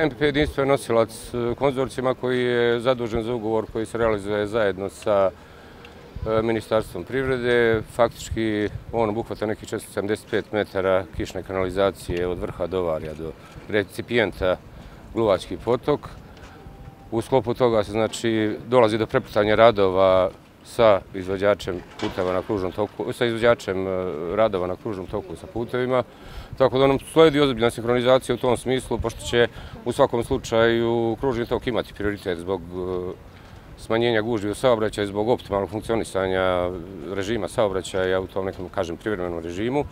MPP je jedinstven nosilac e, konzorcijima koji je zadužen za ugovor koji se realizuje zajedno sa e, Ministarstvom privrede. Faktički on obuhvata nekih 675 metara kišne kanalizacije od vrha Dovarja do recipijenta Gluvački potok. U sklopu toga se znači dolazi do preputanja radova sa izvođačem puteva na kružnom toku, sa izvođačem e, radova na kružnom toku sa putevima. Tako da nam sledi ozbiljna sinhronizacija u tom smislu, pošto će u svakom slučaju kružni tok imati prioritet zbog e, smanjenja gužvi u saobraćaju, zbog optimalnog funkcionisanja režima saobraćaja u tom nekom, kažem, privremenom režimu.